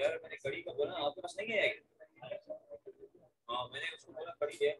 यार, मैंने कड़ी का बोला, आपके पास नहीं है? हाँ मैंने उसको बोला कड़ी है।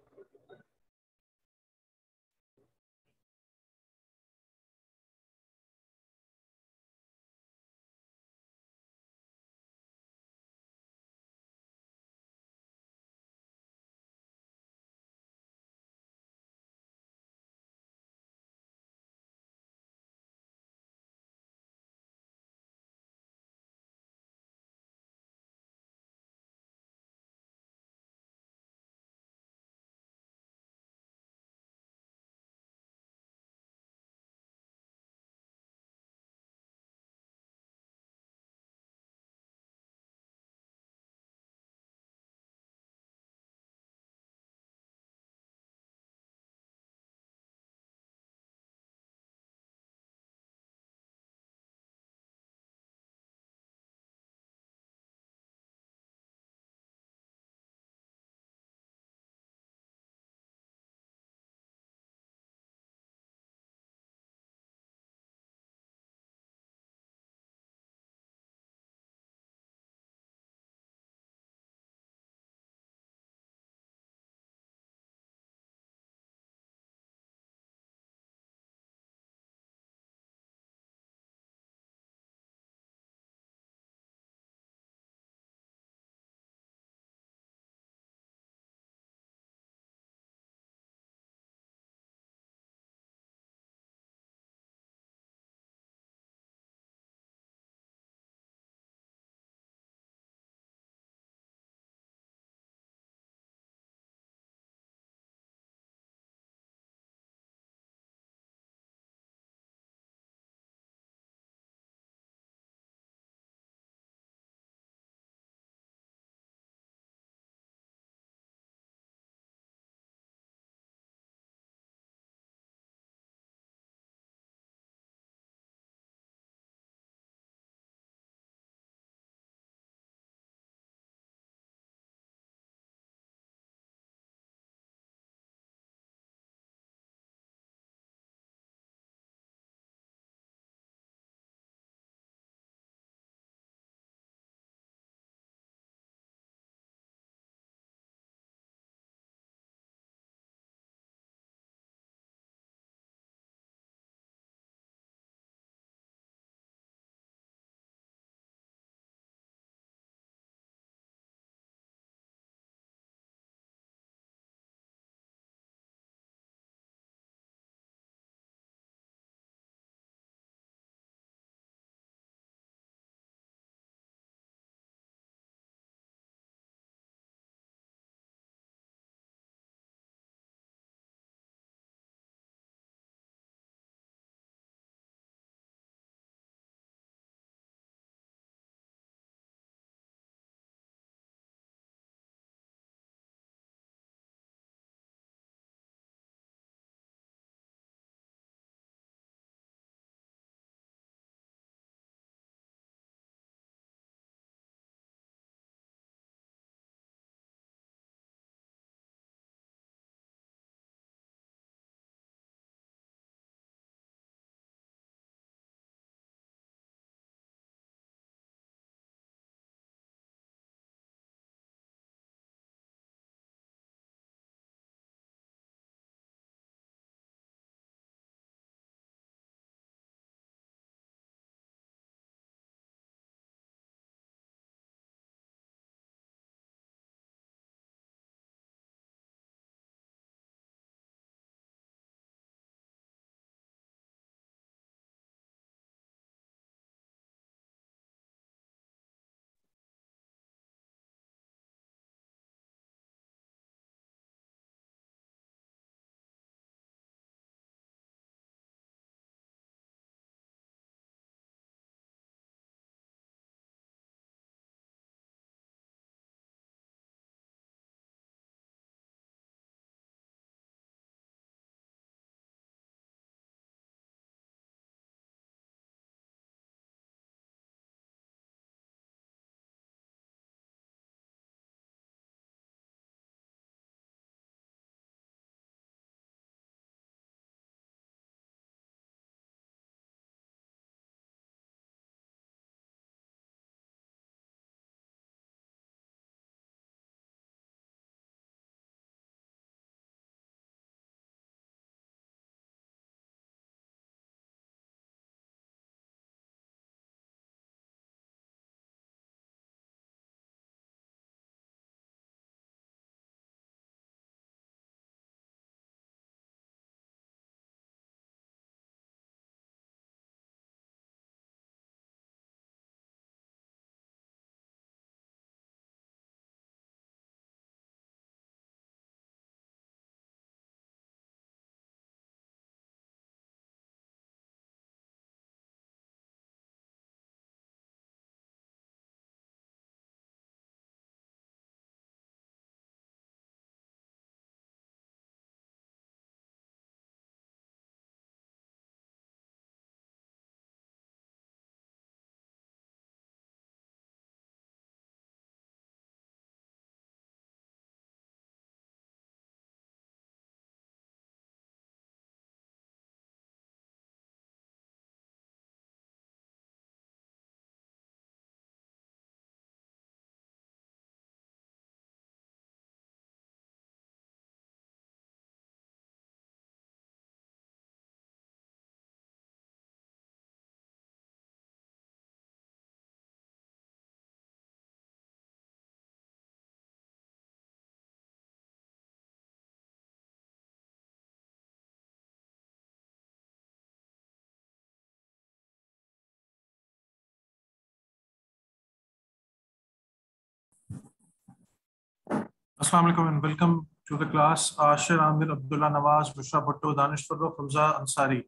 Assalamu alaikum and welcome to the class. Ashir Amir, Abdullah Nawaz, Bushra Bhutto, Danish Farrokh, Hamza Ansari,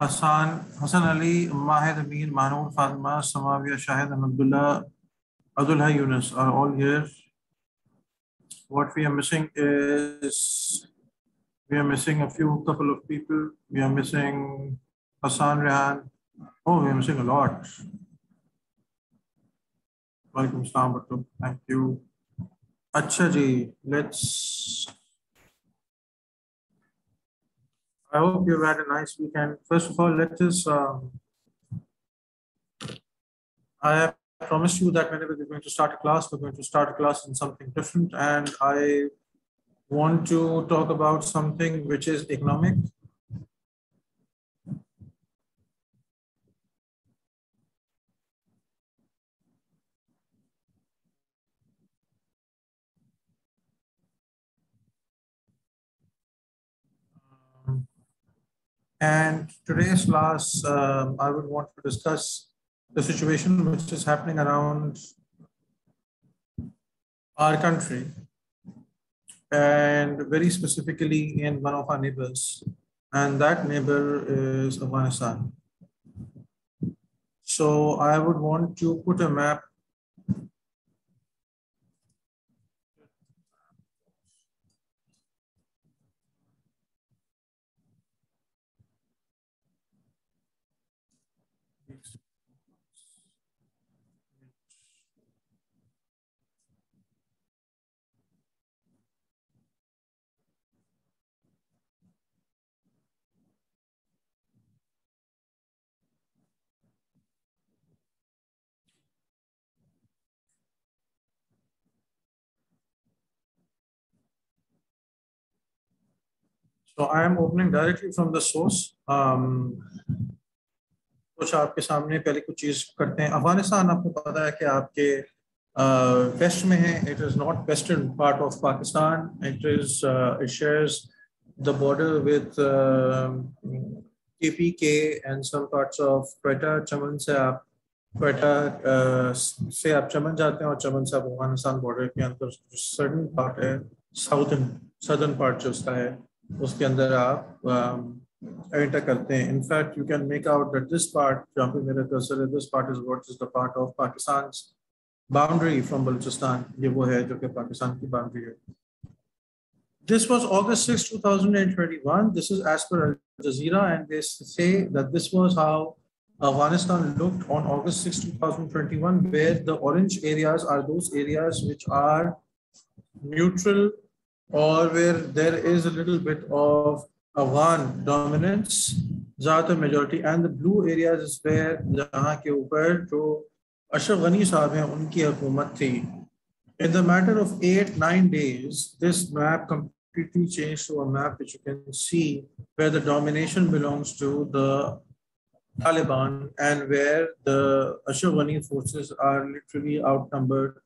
Hassan, Hassan Ali, Mahed Amin, Mahnoor Fatima, Samavia, Shahid and Abdullah, Abdullah Yunus are all here. What we are missing is, we are missing a few couple of people. We are missing Hassan Rehan. Oh, we are missing a lot. Welcome, Bhutto. Thank you. अच्छा जी let's I hope you've had a nice weekend. First of all, let us. Um, I have promised you that whenever we're going to start a class, we're going to start a class in something different, and I want to talk about something which is economic And today's class, um, I would want to discuss the situation which is happening around our country and very specifically in one of our neighbors. And that neighbor is Afghanistan. So I would want to put a map So I am opening directly from the source. Um, कुछ आपके सामने पहले कुछ चीज़ करते हैं। अफ़गानिस्तान आपको पता है कि आपके वेस्ट uh, में है। It is not western part of Pakistan it is it shares the border with के and some parts of Quetta Chaman से आप क्वेटा uh, से आप चमन जाते हैं और चमन से आप अफ़गानिस्तान बॉर्डर के अंदर सर्टन पार्ट है साउथर्न सदर्न पार्ट जो उसका है उसके अंदर आप एंटर करते हैं in fact you can make out that this part जहाँ पे मेरा कर्सर है this part is what is the part of Pakistan boundary from Balochistan ये वो है जो कि पाकिस्तान की बाउंड्री है This was August 6, 2021. This is as per Al Jazeera, and they say that this was how Afghanistan looked on August 6, 2021, where the orange areas are those areas which are neutral or where there is a little bit of Afghan dominance, Zata majority, and the blue areas is where जहाँ के ऊपर जो अशरफ गनी साहब हैं उनकी हुकूमत थी In the matter of eight, nine days, this map completely changed to a map which you can see where the domination belongs to the Taliban and where the Ashraf Ghani forces are literally outnumbered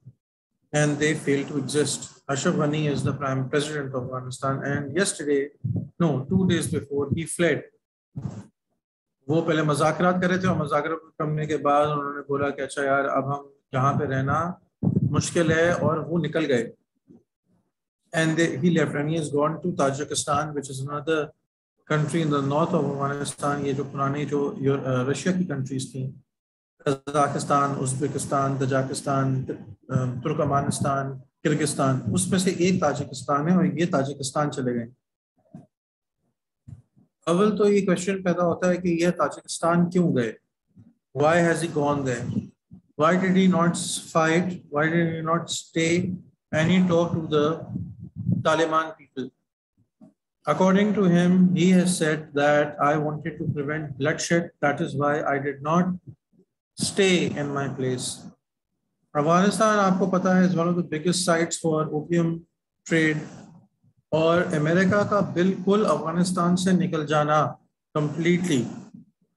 and they fail to exist. Ashraf Ghani is the prime president of Afghanistan, and yesterday, no, two days before, he fled. वो पहले मजाकरात कर रहे थे और मजाकरात करने के बाद उन्होंने बोला कि अच्छा यार अब हम यहाँ पे रहना मुश्किल है और वो निकल गए and they, he left and he has gone to Tajikistan which is another country in the north of Afghanistan ये जो पुरानी जो रशिया की countries थी Kazakhstan, Uzbekistan Tajikistan Turkmenistan, Kyrgyzstan, उसमें से एक ताजिकिस्तान है और ये ताजिकिस्तान चले गए। अवल तो ये क्वेश्चन पैदा होता है कि यह ताजिकिस्तान क्यों गए? वाई हैज़ ई गॉन गए why did he not fight why did you not stay any talk to Taliban people according to him he has said that I wanted to prevent bloodshed that is why I did not stay in my place. Afghanistan, आपको पता है, is one of the biggest sites for opium trade. और America का बिल्कुल अफगानिस्तान से निकल जाना completely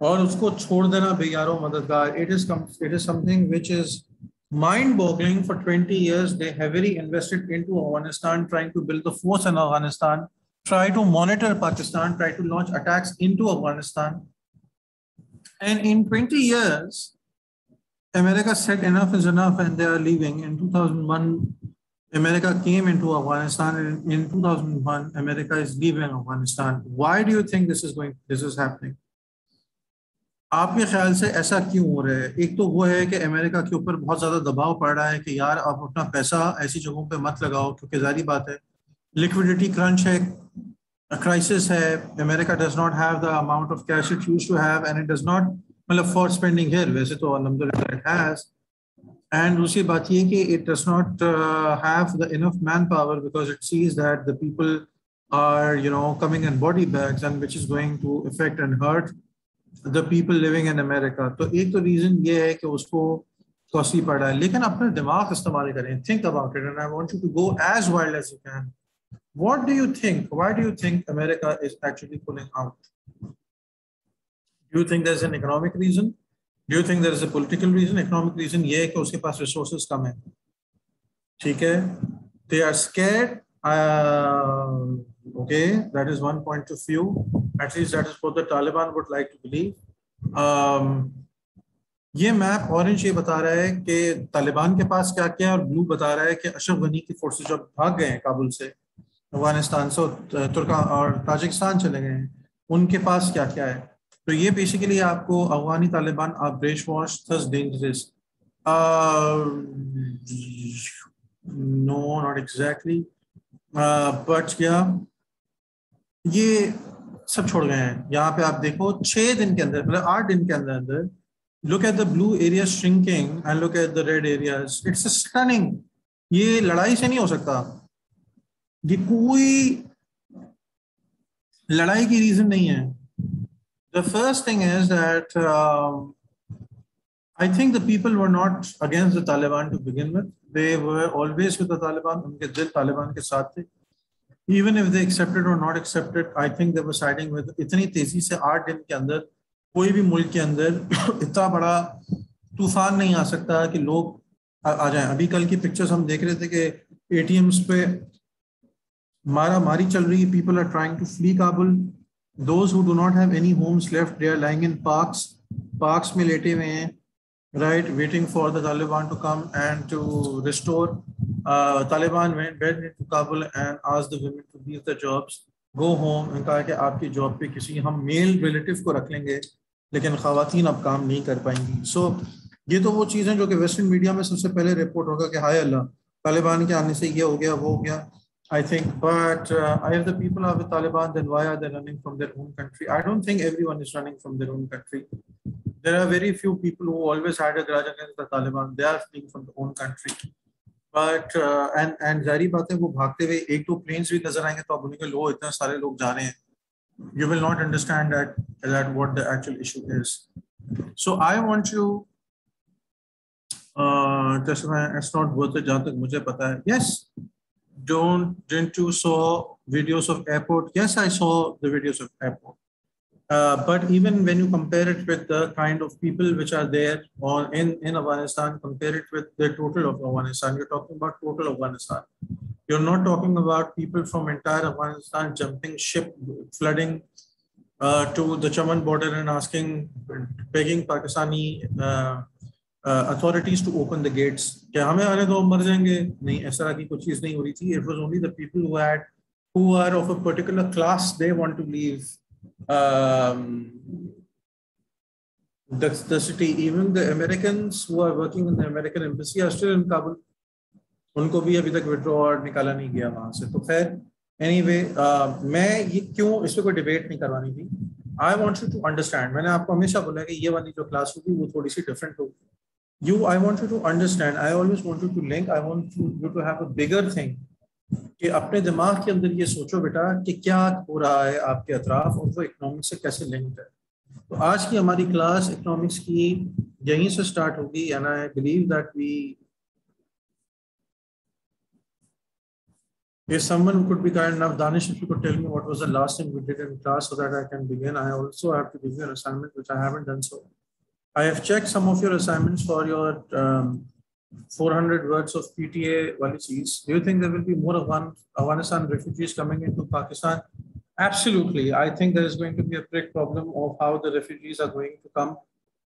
और उसको छोड़ देना बेयारो मददगार it is it is something which is mind-boggling for 20 years they heavily invested into Afghanistan trying to build the force in Afghanistan try to monitor Pakistan try to launch attacks into Afghanistan and in 20 years America said enough is enough and they are leaving. In 2001, America came into Afghanistan in, in 2001. America is leaving Afghanistan. Why do you think this is going? This is happening? आपके ख्याल से ऐसा क्यों हो रहा है एक तो वो है कि अमेरिका के ऊपर बहुत ज़्यादा दबाव पड़ रहा है कि यार आप अपना पैसा ऐसी जगहों पे मत लगाओ क्योंकि जारी बात है लिक्विडिटी क्रंच है क्राइसिस है America does not have the amount of cash it used to have and it does not मतलब फॉर स्पेंडिंग हेयर वैसे तो हैज़ एंड दूसरी बात यह कि it does not have the enough manpower because it sees that the people are you know coming and body bags and which is going to effect and hurt the people living in America तो एक तो reason ये है कि उसको costly पड़ा है। लेकिन अपना दिमाग इस्तेमाल करें। Think about it and I want to go as wild as you can what do you think why do you think America is actually pulling out Do you think there's an economic reason? Do think there is a political reason economic reason ये है कि उसके पास resources कम है। ठीक है? They are scared okay that is one point of view. At least that is what the taliban would like to believe. Um, ये map orange ये बता रहा है कि तालिबान के पास क्या क्या है और ब्लू बता रहा है कि अशरफ गनी की फोर्सेज जब भाग गए हैं काबुल से अफ़गानिस्तान से तुर्का और ताजिकिस्तान चले गए हैं उनके पास क्या क्या है? तो ये बेसिकली आपको Afghani Taliban are brainwash thus dangerous no not exactly but क्या ये सब छोड़ गए हैं। यहाँ पे आप देखो, छह दिन के अंदर मतलब आठ दिन के अंदर अंदर look at the blue area shrinking and look at the red areas it's stunning ये लड़ाई से नहीं हो सकता। ये कोई लड़ाई की रीजन नहीं है। The first thing is that um, I think the people were not against the Taliban to begin with. They were always with the Taliban. उनके दिल तालिबान के साथ थे. Even if they accepted or not accepted, I think they were siding with. इतनी तेज़ी से आठ दिन के अंदर कोई भी मुल्क के अंदर इतना बड़ा तूफ़ान नहीं आ सकता कि लोग आ, जाएँ. अभी कल की पिक्चर्स हम देख रहे थे कि एटीएम्स पे मारा मारी चल रही है. People are trying to flee Kabul. Those who do not have any homes left they are lying in parks parks mein lete hue hain right waiting for the taliban to come and to restore uh, taliban went went into kabul and asked the women to leave their jobs go home and कहा कि job पे किसी हम mail relative को रख लेंगे लेकिन खातन अब काम नहीं कर पाएँगी सो so, ये तो वो चीज़ है जो कि वेस्टर्न मीडिया में सबसे पहले रिपोर्ट होगा कि हाय अल्लाह तालिबान के आने से ये हो गया वो हो गया I think, but uh, if the people are with Taliban, then why are they running from their own country? I don't think everyone is running from their own country. There are very few people who always had a grudge against the Taliban. They are fleeing from their own country. But uh, and and जारी बात है वो भागते हुए एक दो planes भी नजर आएंगे तो आप उन्हें लो इतने सारे लोग जा रहे हैं. You will not understand that that what the actual issue is. So I want you. Uh, just it's not worth it जहाँ तक मुझे पता है. Yes, don't didn't you saw videos of airport? Yes, I saw the videos of airport. Uh, but even when you compare it with the kind of people which are there on in, in Afghanistan, compare it with the total of Afghanistan, you're talking about total Afghanistan. You're not talking about people from entire Afghanistan jumping ship, flooding uh, to the Chaman border and asking, begging Pakistani uh, authorities to open the gates क्या हमें आने दो मर जाएँगे? नहीं ऐसा की कोई चीज़ नहीं हो रही थी. It was only the people class they want to leave the, the city even the americans who are working in the kabul. उनको भी अभी तक विड्रॉ निकाला नहीं गया वहाँ से. तो खैर एनीवे anyway, uh, मैं ये क्यों इस पर कोई डिबेट नहीं करवानी थी? I want you to understand मैंने आपको हमेशा बोला कि ये वाली जो क्लास होगी वो थोड़ी सी डिफरेंट होगी. You i want you to understand i always want you to link i want you, you to have a bigger thing कि अपने दिमाग के अंदर ये सोचो बेटा कि क्या हो रहा है आपके अतराफ और वो इकोनॉमिक्स से कैसे लिंक्ड है तो आज की हमारी क्लास इकोनॉमिक्स की यहीं से स्टार्ट होगी and I believe that we If someone could be kind enough, Danish, if you could tell me what was the last thing we did in class so that I can begin. I also have to give you an assignment, which I haven't done so. I have checked some of your assignments for your um, 400 words of PTA policies. Do you think there will be more Afghanistan refugees coming into Pakistan? Absolutely. I think there is going to be a big problem of how the refugees are going to come.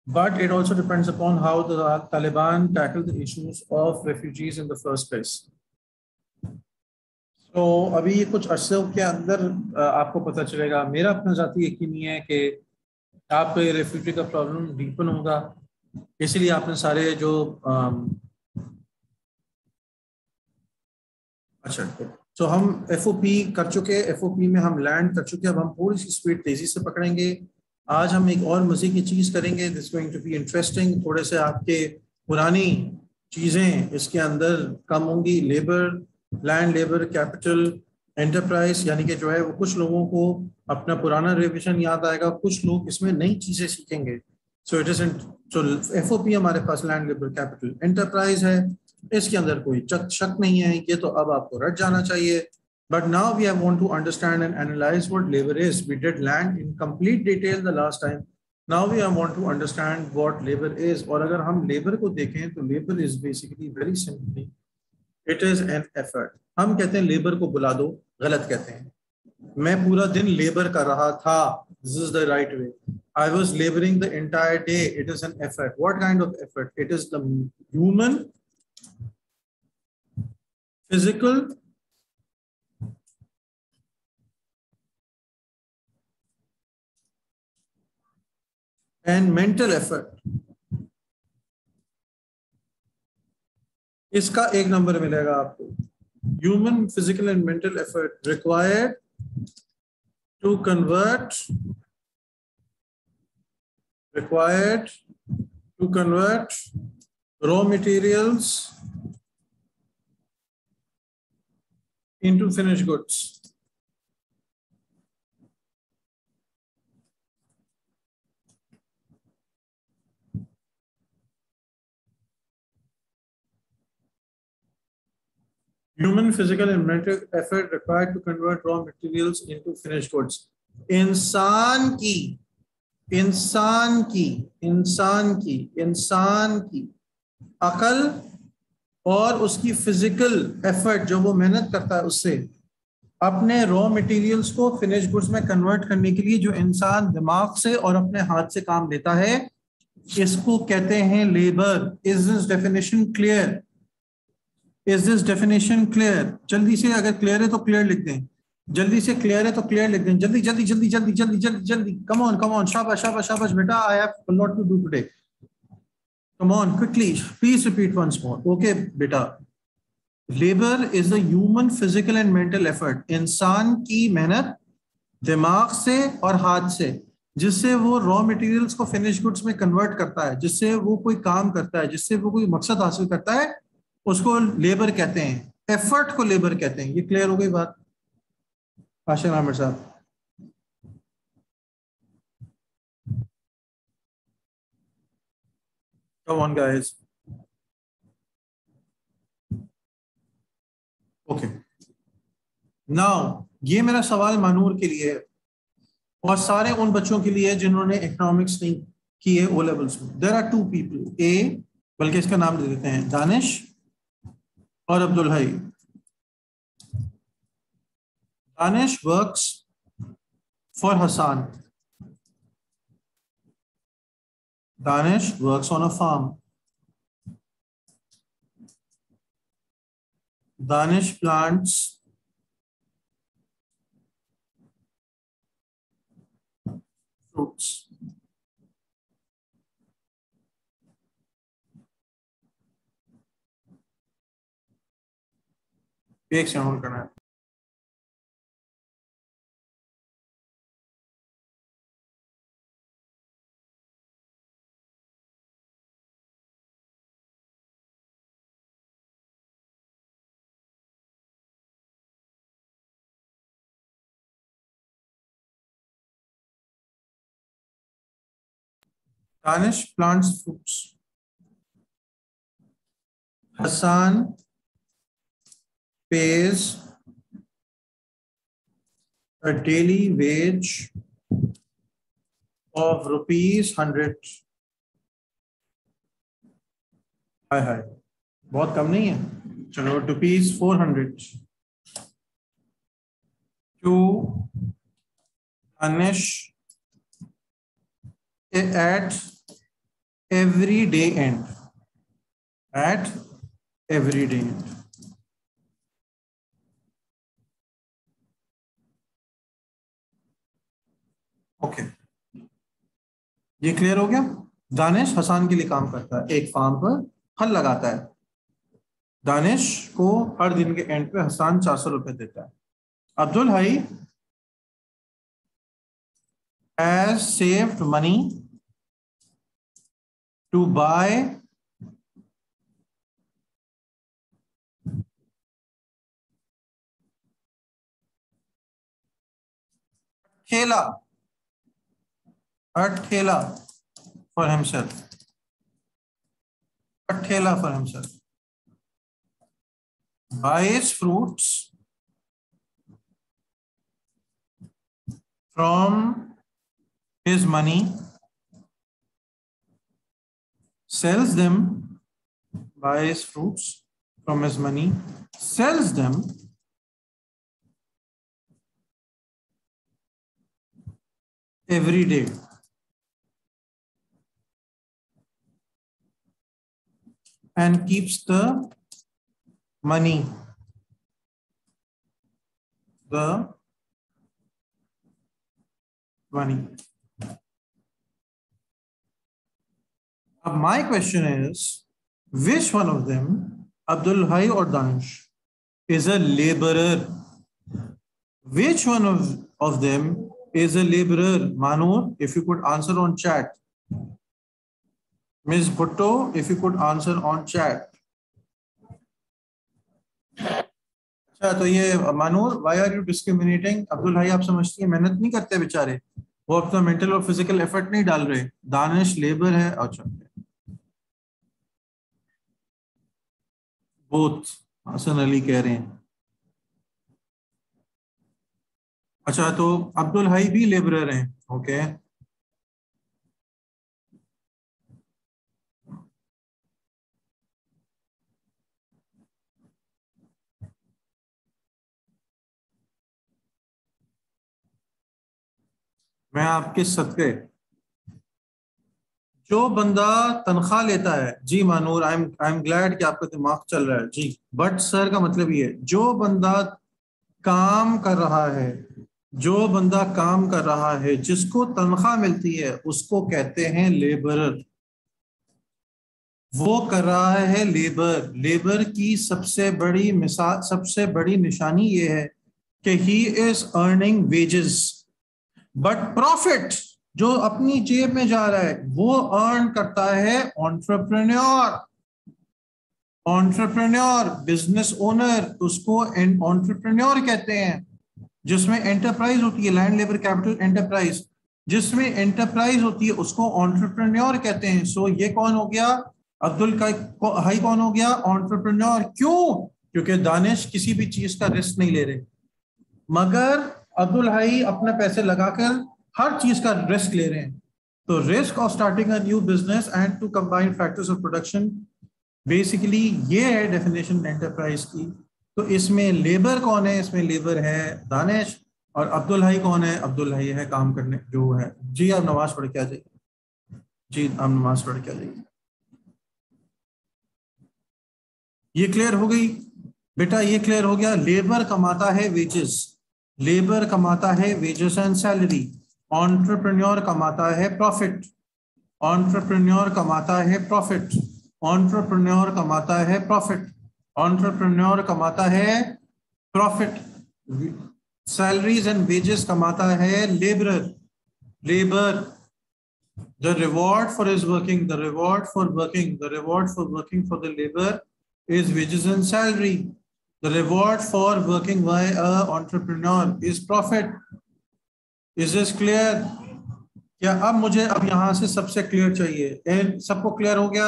But it also depends upon how the Taliban tackle the issues of refugees in the first place. तो अभी ये कुछ अरसों के अंदर आपको पता चलेगा मेरा अपना जाती यकीन नहीं है कि आपको ये रेफ्यूटी का प्रॉब्लम डीपन होगा। इसलिए आपने सारे जो अच्छा तो हम एफओपी कर चुके एफओपी में हम लैंड कर चुके अब हम थोड़ी सी स्पीड तेज़ी से पकड़ेंगे। आज हम एक और मज़े की चीज़ करेंगे। This going to be interesting थोड़े से आपके पुरानी चीज़ें इसके अंदर कम होंगी। Labour land labour capital enterprise यानी कि जो है वो कुछ लोगों को अपना पुराना रिविजन याद आएगा, कुछ लोग इसमें नई चीज़ें सीखेंगे। So it is so if हमारे पास लैंड लेबर कैपिटल एंटरप्राइज है, इसके अंदर कोई शक नहीं है, ये तो अब आपको रट जाना चाहिए। But now we want to understand and analyse what labour is we did land in complete detail the last time now we want to understand what labour is और अगर हम लेबर को देखें तो labour is basically very simply it is an effort हम कहते हैं labour को बुला दो। गलत कहते हैं। मैं पूरा दिन लेबर कर रहा था this is the right way I was labouring the entire day it is an effort what kind of effort it is the human physical and mental effort. इसका एक नंबर मिलेगा आपको। human physical and mental effort required to convert required to convert raw materials into finished goods. Human physical and mental effort required to convert raw materials into finished goods. इंसान की इंसान की इंसान की इंसान की अकल और उसकी फ़िज़िकल एफर्ट जो वो मेहनत करता है उससे, अपने रॉ मटेरियल्स को फिनिश गुड्स में कन्वर्ट करने के लिए जो इंसान दिमाग से और अपने हाथ से काम लेता है, इसको कहते हैं labour is this definition clear is this definition clear जल्दी से अगर क्लियर है तो क्लियर लिख दें। जल्दी से क्लियर है तो क्लियर लिख दें। जल्दी जल्दी जल्दी जल्दी जल्दी जल्दी जल्दी। कम ऑन कम ऑन शाबाश शाबाश शाबाश, बेटा I have lot to do today come on quickly please repeat once more okay बेटा। Labour is the human physical and mental effort इंसान की मेहनत दिमाग से और हाथ से, जिससे वो रॉ मटेरियल्स को फिनिश गुड्स में कन्वर्ट करता है, जिससे वो कोई काम करता है, जिससे वो कोई मकसद हासिल करता है उसको लेबर कहते हैं। एफर्ट को लेबर कहते हैं। ये क्लियर हो गई बात? आशिक आमिर साहब. ओके नाउ ये मेरा सवाल मानूर के लिए और सारे उन बच्चों के लिए जिन्होंने इकोनॉमिक्स नहीं किए ओ लेवल्स में। There are two people a बल्कि इसका नाम दे देते हैं Danish or Abdul Hai Danish works for Hassan. Danish works on a farm. Danish plants fruits. एक सेकंड करना है Danish plants fruits. Hassan pays a daily wage of rupees hundred. हाय हाय बहुत कम नहीं है चलो rupees four hundred to Anish at every day end at every day end okay ये क्लियर हो गया? दानिश हसान के लिए काम करता है। एक फार्म पर हल लगाता है। दानिश को हर दिन के एंड पे हसान चार सौ रुपए देता है। Abdul Hai has saved money to buy thela A thela for himself. A thela for himself. Buys fruits from his money, sells them, buys fruits from his money, sells them every day. And keeps the money the money Now my question is, which one of them, Abdul Hai or Danish, is a laborer? Which one of, of them is a laborer? Manu, if you could answer on chat. Ms. Bhutto, if you could answer on chat. अच्छा तो ये Manoor why are you discriminating Abdul bhai आप समझती है मेहनत नहीं करते बेचारे। वो अपना मेंटल और फ़िज़िकल एफर्ट नहीं डाल रहे। दानिश लेबर है अच्छा। बोथ हसन अली कह रहे हैं। अच्छा तो अब्दुल हाई भी लेबरर हैं ओके मैं आपके सदके। जो बंदा तनख्वाह लेता है, जी Manoor I am I am glad कि आपका दिमाग चल रहा है, जी। बट सर का मतलब ये, जो बंदा काम कर रहा है, जो बंदा काम कर रहा है, जिसको तनख्वाह मिलती है, उसको कहते हैं लेबरर वो कर रहा है लेबर लेबर की सबसे बड़ी मिसाल सबसे बड़ी निशानी ये है कि he is earning wages but profit जो अपनी जेब में जा रहा है वो अर्न करता है ऑन्टरप्रन्योर ऑन्टरप्रन्योर बिज़नेस ओनर उसको ऑन्टरप्रन्योर कहते हैं जिसमें एंटरप्राइज होती है लैंड लेबर कैपिटल एंटरप्राइज जिसमें एंटरप्राइज होती है उसको ऑन्टरप्रन्योर कहते हैं. सो so, ये कौन हो गया? अब्दुल का हाई कौन हो गया? ऑन्टरप्रन्योर क्यों? क्योंकि दानिश किसी भी चीज़ का रिस्क नहीं ले रहे। मगर अब्दुल हाई अपने पैसे लगाकर हर चीज़ का रिस्क ले रहे हैं। तो risk of starting a new business and to combine factors of production basically ये है डेफिनेशन एंटरप्राइज की। तो इसमें लेबर कौन है? इसमें लेबर है दानिश और अब्दुल हाई कौन है? अब्दुल हाई है काम करने जो है। जी, आप नमाज़ पढ़ के आ जाइए। जी, आप नमाज़ पढ़ के आ जाइए। ये क्लियर हो गई? बेटा, ये क्लियर हो गया। लेबर कमाता है वेजेस लेबर कमाता है वेजेस एंड सैलरी ऑन्टरप्रन्योर कमाता है प्रॉफिट ऑन्टरप्रन्योर कमाता है प्रॉफिट ऑन्टरप्रन्योर कमाता है प्रॉफिट ऑन्टरप्रन्योर कमाता है प्रॉफिट सैलरीज एंड वेजेस कमाता है labour labour the reward for his working, the reward for working, the reward for working for the labor is wages and salary. The reward for working by a entrepreneur is profit. Is is clear क्या अब मुझे अब यहाँ से सबसे clear चाहिए? सबको clear हो गया?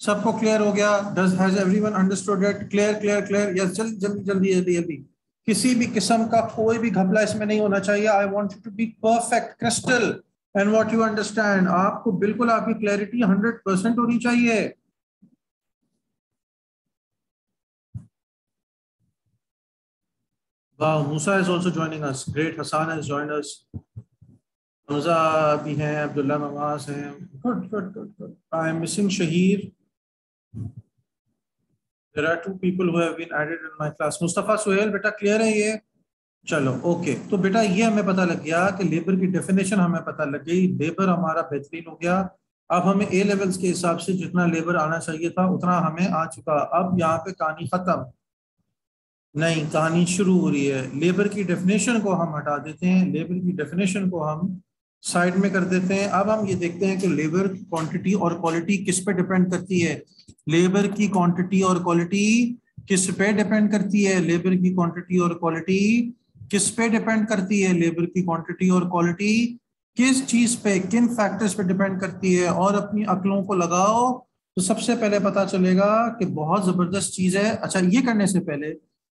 सबको क्लियर हो गया? Does has everyone understood it clear clear clear yes जल्दी जल्दी जल्दी जल्दी जल्दी किसी भी किस्म का कोई भी घपला इसमें नहीं होना चाहिए। I want you to be perfect crystal and what you understand आपको बिल्कुल आपकी क्लैरिटी 100 परसेंट होनी चाहिए। Wow, Musa is also joining us. Great. Hassan has joined us. Hamza bhi hai, Abdullah Nawaz hai. Good, good, good, good. I am missing Shahir. There are two people who have been added in my class. Mustafa Suhail, beta clear hai ye? चलो okay तो बेटा ये हमें पता लग गया कि labour की डेफिनेशन हमें पता लग गई लेबर हमारा बेहतरीन हो गया अब हमें ए लेवल्स के हिसाब से जितना लेबर आना चाहिए था उतना हमें आ चुका अब यहाँ पे कहानी खत्म नहीं, कहानी शुरू हो रही है। लेबर की डेफिनेशन को हम हटा देते हैं। लेबर की डेफिनेशन को हम साइड में कर देते हैं। अब हम ये देखते हैं कि लेबर की क्वांटिटी और क्वालिटी किस पे डिपेंड करती है। लेबर की क्वांटिटी और क्वालिटी किस पे डिपेंड करती है। लेबर की क्वांटिटी और क्वालिटी किस पे डिपेंड करती है। लेबर की क्वांटिटी और क्वालिटी किस चीज़ पे, किन फैक्टर्स पे डिपेंड करती है। और अपनी अकलों को लगाओ तो सबसे पहले पता चलेगा कि बहुत ज़बरदस्त चीज़ है। अच्छा ये करने से पहले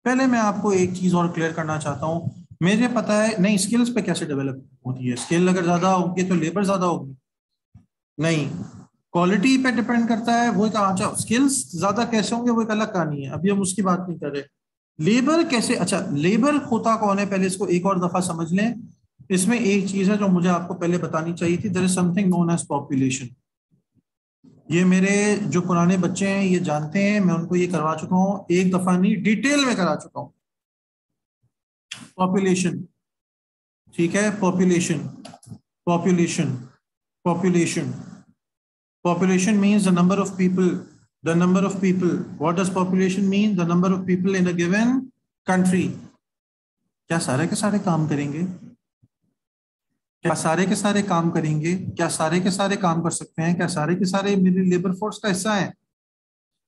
पहले मैं आपको एक चीज़ और क्लियर करना चाहता हूँ। मुझे पता है, नहीं स्किल्स पे कैसे डेवलप होती है? स्किल अगर ज़्यादा होगी तो लेबर ज़्यादा होगी। नहीं क्वालिटी पे डिपेंड करता है, वो अच्छा स्किल्स ज़्यादा कैसे होंगे, वो एक अलग कहानी है। अभी हम उसकी बात नहीं कर रहे। लेबर कैसे अच्छा लेबर होता कौन है? पहले इसको एक और दफ़ा समझ लें। इसमें एक चीज़ है जो मुझे आपको पहले बतानी चाहिए थी। There is something known as population ये मेरे जो पुराने बच्चे हैं, ये जानते हैं, मैं उनको ये करवा चुका हूँ। एक दफ़ा नहीं डिटेल में करा चुका हूँ। पॉपुलेशन ठीक है? Population population population population means the number of people the number of people what does population mean the number of people in a given country क्या सारे के सारे काम करेंगे? क्या सारे के सारे काम करेंगे? क्या सारे के सारे काम कर सकते हैं? क्या सारे के सारे मेरी लेबर फोर्स का हिस्सा है?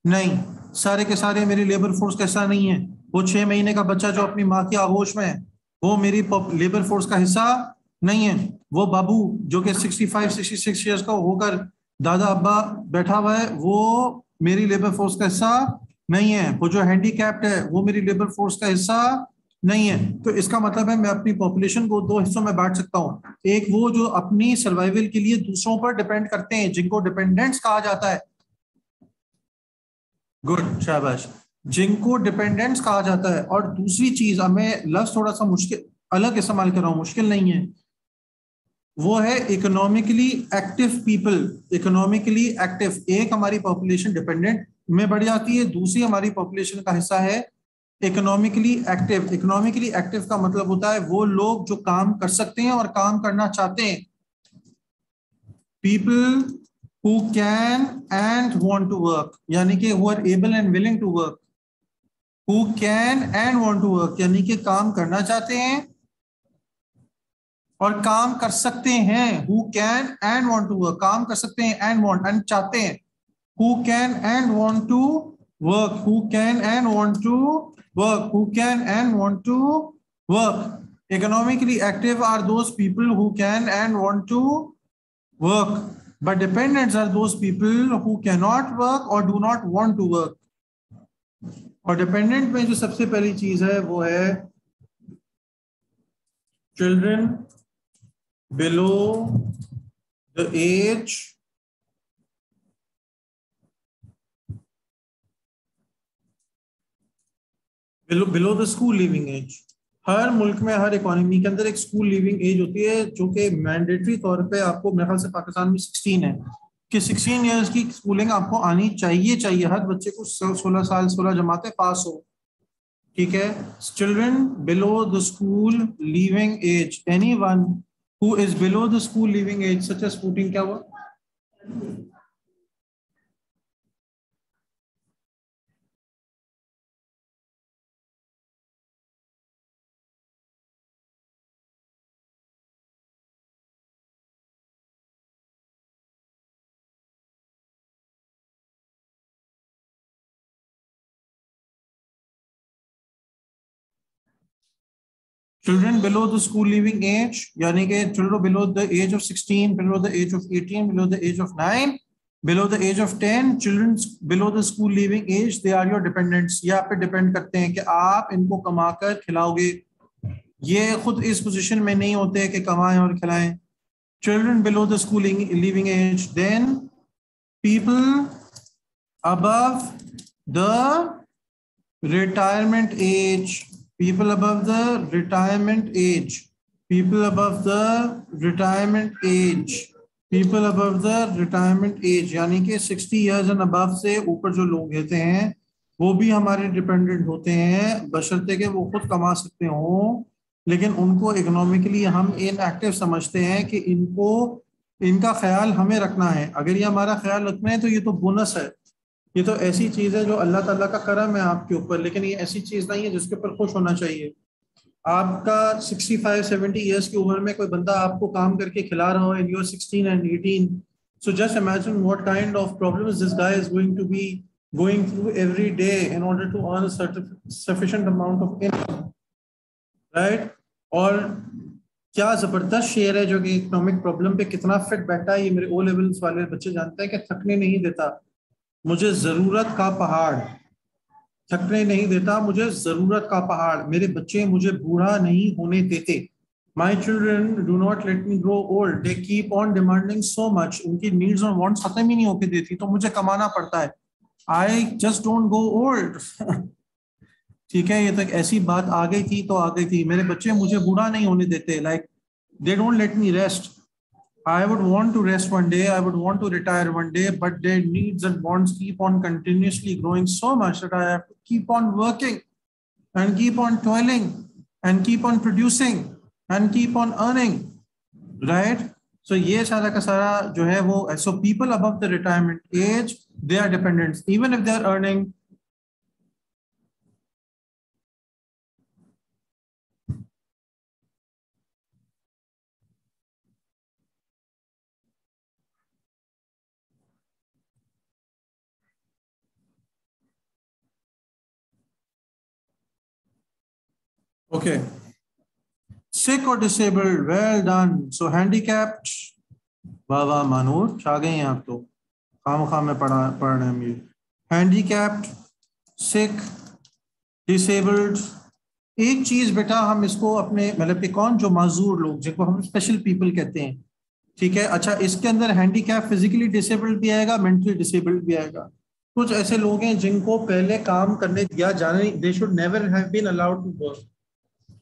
नहीं। सारे के सारे मेरी लेबर फोर्स का हिस्सा नहीं है। वो छह महीने का बच्चा जो अपनी माँ की आगोश में है, वो मेरी लेबर फोर्स का हिस्सा नहीं है। वो बाबू, जो कि 65 66 इयर्स का होकर दादा अब्बा बैठा हुआ है, वो मेरी लेबर फोर्स का हिस्सा नहीं है। वो जो हैंडीकैप्ड है, वो मेरी लेबर फोर्स का हिस्सा नहीं है। तो इसका मतलब है मैं अपनी पॉपुलेशन को दो हिस्सों में बांट सकता हूँ। एक वो जो अपनी सर्वाइवल के लिए दूसरों पर डिपेंड करते हैं, जिनको डिपेंडेंट्स कहा जाता है। गुड शाबाश। जिनको डिपेंडेंट्स कहा जाता है। और दूसरी चीज़ हमें लफ्ज थोड़ा सा मुश्किल, अलग इस्तेमाल कर रहा हूँ, मुश्किल नहीं है। वो है economically active people economically active एक हमारी पॉपुलेशन डिपेंडेंट में बढ़ जाती है, दूसरी हमारी पॉपुलेशन का हिस्सा है इकोनॉमिकली एक्टिव इकोनॉमिकली एक्टिव का मतलब होता है वो लोग जो काम कर सकते हैं और काम करना चाहते हैं। People who can and want to work यानी कि who are able and willing to work who can and want to work यानी कि काम करना चाहते हैं और काम कर सकते हैं। Who can and want to work काम कर सकते हैं एंड वॉन्ट एंड चाहते हैं। Who can and want to work who can and want to work, who can and want to work. Economically active are those people who can and want to work. But dependents are those people who cannot work or do not want to work. और dependent में जो सबसे पहली चीज़ है वो है children below the age below below the school leaving age हर मुल्क में, हर इकोनॉमी के अंदर एक स्कूल लिविंग एज होती है, जो कि मैंडेटरी तौर पे आपको, मेरे ख्याल से पाकिस्तान में 16 है। कि 16 इयर्स की स्कूलिंग आपको आनी चाहिए चाहिए। हर बच्चे को 16 साल 16 जमाते पास हो। ठीक है? Children below the school leaving age anyone who is below the school leaving age such as fourteen क्या हुआ? Children below the school leaving age यानी कि children below the age of 16 below the age of 18 below the age of 9 below the age of 10 children below the school leaving age they are your dependents ये आप पे depend करते हैं कि आप इनको कमाकर खिलाओगे। ये खुद इस पोजिशन में नहीं होते कि कमाएँ और खिलाएँ। Children below the school leaving age then people अब the retirement age people above the retirement age. People above the retirement age. People above the retirement age. यानी कि 60 years and above से ऊपर जो लोग रहते हैं, वो भी हमारे डिपेंडेंट होते हैं। बशर्ते के वो खुद कमा सकते हो। लेकिन उनको इकोनॉमिकली हम इनएक्टिव समझते हैं कि इनको, इनका ख्याल हमें रखना है। अगर ये हमारा ख्याल रखना है तो ये तो बोनस है। ये तो ऐसी चीज़ है जो अल्लाह ताला का करम है आपके ऊपर, लेकिन ये ऐसी चीज़ नहीं है जिसके ऊपर खुश होना चाहिए। आपका 65 70 इयर्स की उम्र में कोई बंदा आपको काम करके खिला रहा हो and you are 16 and 18 so just imagine what kind of problems this guy is going to be going through every day in order to earn a amount of income, right? और क्या ज़बरदस्त शेयर है जो कि economic problem पे कितना fit बैठा है, ये मेरे ओ लेवल्स वाले बच्चे जानते हैं कि थकने नहीं देता। मुझे ज़रूरत का पहाड़ थकने नहीं देता, मुझे ज़रूरत का पहाड़। मेरे बच्चे मुझे बूढ़ा नहीं होने देते। My children do not let me grow old they keep on demanding so much उनकी नीड्स और वांट्स खत्म ही नहीं होके देती तो मुझे कमाना पड़ता है। I just don't go old ठीक है, ये तक ऐसी बात आ गई थी तो आ गई थी। मेरे बच्चे मुझे बूढ़ा नहीं होने देते like they don't let me rest I would want to rest one day, I would want to retire one day, but their needs and wants keep on continuously growing so much that I have to keep on working and keep on toiling and keep on producing and keep on earning. Right? So ye sara ka sara jo hai wo so people above the retirement age, they are dependents. Even if they are earning Okay. Sick or disabled, well done. So handicapped, वाह वाह मानूर छा गए हैं आप तो। खाम खाम में पढ़ा पढ़ रहे हैं ये। हैंडीकैप्ड सिक डिसेबल्ड एक चीज़ बेटा हम इसको अपने मतलब कि कौन जो माजूर लोग जिनको हम स्पेशल पीपल कहते हैं ठीक है? अच्छा इसके अंदर हैंडीकैप फिजिकली डिसेबल्ड भी आएगा मेंटली डिसेबल्ड भी आएगा। कुछ ऐसे लोग हैं जिनको पहले काम करने दिया जाने they should never have been allowed to work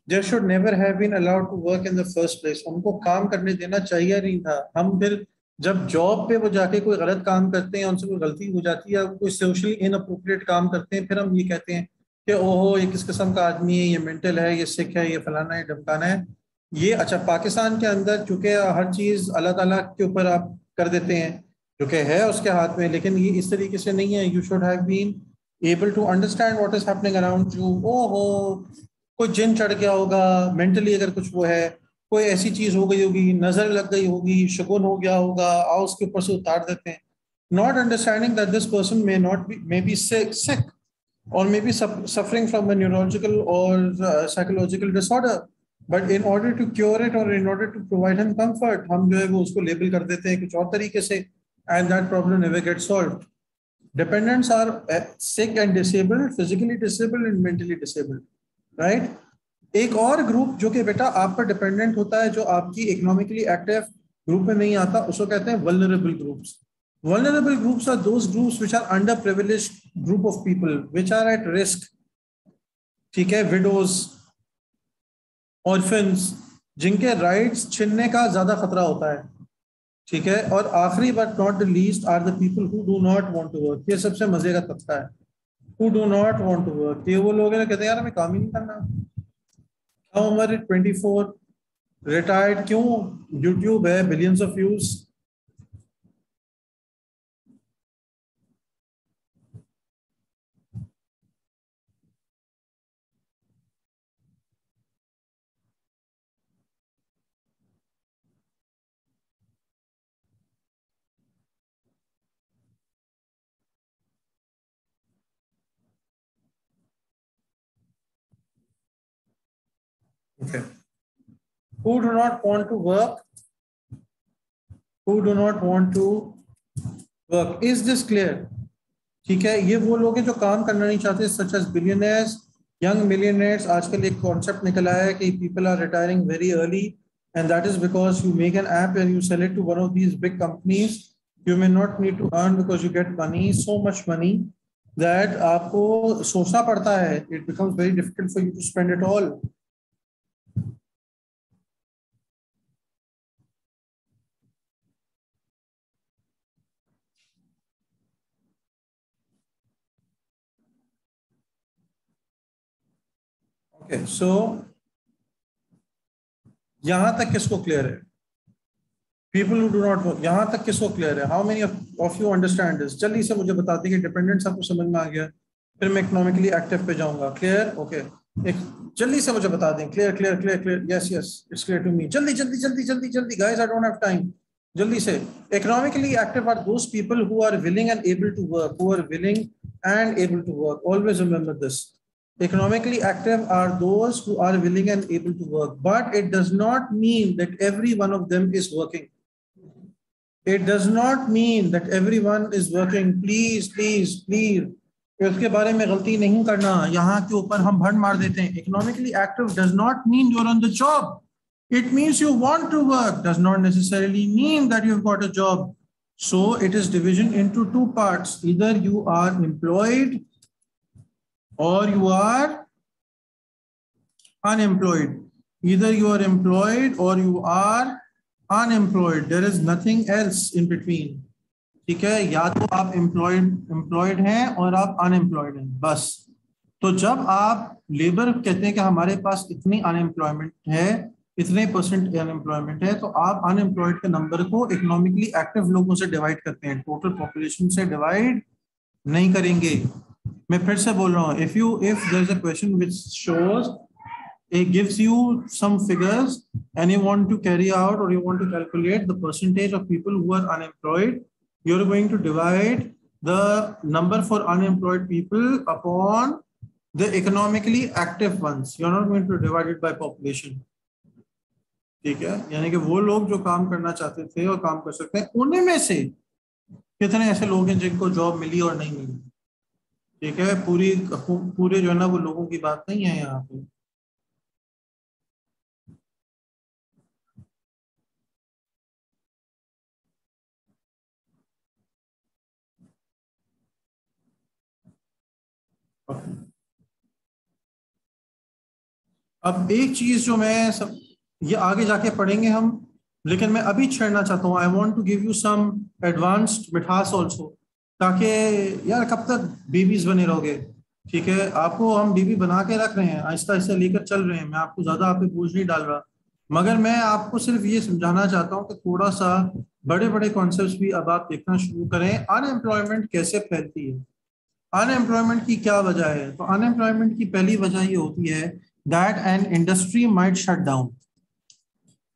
they should never have been allowed to work in the first place उनको काम करने देना चाहिए नहीं था। हम फिर जब जॉब पे वो जाके कोई गलत काम करते हैं, उनसे कोई गलती हो जाती है, कोई सोशली इनअप्रोप्रिएट काम करते हैं, फिर हम ये कहते हैं कि, ओहो, ये किस किस्म का आदमी है? ये मेंटल है, ये सिख है, ये फलाना है ढमकाना है। ये अच्छा पाकिस्तान के अंदर चूँकि हर चीज़ अल्लाह ताला के ऊपर आप कर देते हैं, जो कि है उसके हाथ में, लेकिन ये इस तरीके से नहीं है। यू शुड हैव बीन कोई जिन चढ़ गया होगा मेंटली अगर कुछ वो है, कोई ऐसी चीज़ हो गई होगी, नज़र लग गई होगी, शगुन हो गया होगा आ उसके ऊपर से उतार देते हैं। Not understanding that this person may not be may be sick और may be suffering from a neurological और psychological disorder but in order to cure it और इन ऑर्डर टू प्रोवाइड हम कंफर्ट हम जो है वो उसको लेबल कर देते हैं कुछ और तरीके से and that problem get solve dependents are sick and disabled physically disabled and mentally disabled right एक और ग्रुप जो कि बेटा आप पर डिपेंडेंट होता है, जो आपकी इकोनॉमिकली एक्टिव ग्रुप में नहीं आता, उसको कहते हैं vulnerable groups vulnerable groups are those groups which are under privilege group of people which are at risk ठीक है विडोज ऑर्फिन्स जिनके राइट्स छिनने का ज़्यादा खतरा होता है। ठीक है, और आखिरी but not the least are the people who do not want to work ये सबसे मज़े का तबका है। Who do not want to work. ये वो लोग हैं कहते हैं, यार, हमें काम ही नहीं करना। क्या उम्र ट्वेंटी फोर रिटायर्ड क्यों यूट्यूब है billions of views Okay. Who do not want to work? Who do not want to work? Is this clear? ठीक है, ये वो लोग हैं जो काम करना नहीं चाहते such as billionaires young millionaires आजकल एक कॉन्सेप्ट निकला है कि people are retiring very early and that is because you make an app and you sell it to one of these big companies you may not need to earn because you get money so much money that आपको सोचना पड़ता है it becomes very difficult for you to spend it all Okay, so यहाँ तक किसको clear है? People who do not यहाँ तक किसको क्लियर है? How many of you understand this जल्दी से मुझे बताते कि डिपेंडेंट्स आपको समझ में आ गया फिर मैं इकोनॉमिकली एक्टिव पे जाऊँगा। क्लियर ओके एक जल्दी से मुझे बता दें। Clear clear clear clear yes yes it's clear to me जल्दी जल्दी जल्दी जल्दी जल्दी guys I don't have time जल्दी से। Economically active are those people who are willing and able to work who are willing and able to work always remember this economically active are those who are willing and able to work but it does not mean that every one of them is working it does not mean that everyone is working please please please उसके बारे में गलती नहीं करना यहाँ के ऊपर हम भंड मार देते हैं economically active does not mean your on the job it means you want to work does not necessarily mean that you got a job so it is division into two parts either you are employed or you are unemployed. Either you are employed or you are unemployed. There is nothing else in between. ठीक है? या तो आप employed employed हैं और आप unemployed हैं. बस। तो जब आप लेबर कहते हैं कि हमारे पास इतनी अनएम्प्लॉयमेंट है, इतने परसेंट अनएम्प्लॉयमेंट है तो आप अनएम्प्लॉयड के नंबर को इकोनॉमिकली एक्टिव लोगों से डिवाइड करते हैं. टोटल पॉपुलेशन से डिवाइड नहीं करेंगे। मैं फिर से बोल रहा हूँ if you if there is a question which shows it gives you some figures and you want to carry out or you want to calculate the percentage of people who are unemployed you're going to divide the number for unemployed people upon the economically active ones you're not going to divide it by population ठीक है यानी कि वो लोग जो काम करना चाहते थे और काम कर सकते हैं उन्हीं में से कितने ऐसे लोग हैं जिनको जॉब मिली और नहीं मिली ठीक है, पूरी पूरे जो है ना वो लोगों की बात नहीं है यहाँ पे। अब एक चीज़ जो मैं सब, ये आगे जाके पढ़ेंगे हम, लेकिन मैं अभी छेड़ना चाहता हूँ। I want to give you some advanced मिठास ऑल्सो ताकि, यार, कब तक बीबीज बने रहोगे? ठीक है, आपको हम बीबी बना के रख रहे हैं, आहिस्ता आहिस्ता लेकर चल रहे हैं। मैं आपको ज़्यादा आप पे बोझ नहीं डाल रहा। मगर मैं आपको सिर्फ़ ये समझाना चाहता हूँ कि थोड़ा सा बड़े बड़े कॉन्सेप्ट भी अब आप देखना शुरू करें। अनएम्प्लॉयमेंट कैसे फैलती है? अनएम्प्लॉयमेंट की क्या वजह है? तो अनएम्प्लॉयमेंट की पहली वजह ये होती है that an industry might shut down